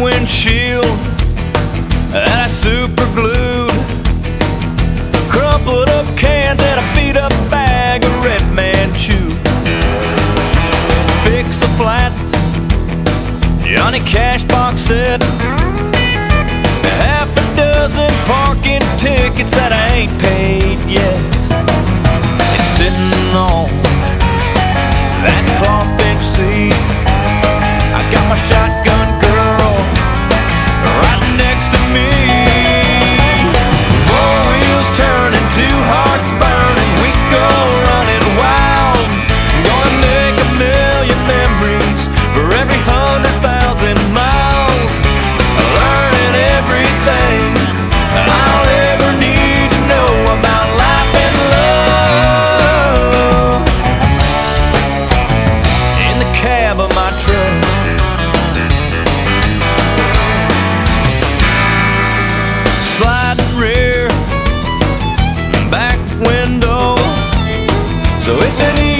windshield that I super glued. Crumpled up cans and a beat up bag of Red Man Chew. Fix a flat Johnny Cash box set. Half a dozen parking tickets that I ain't paid. So it's an easy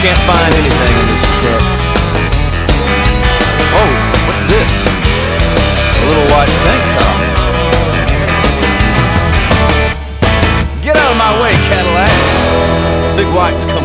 Can't find anything on this trip. Oh, what's this? A little white tank top. Get out of my way, Cadillac. Big White's coming.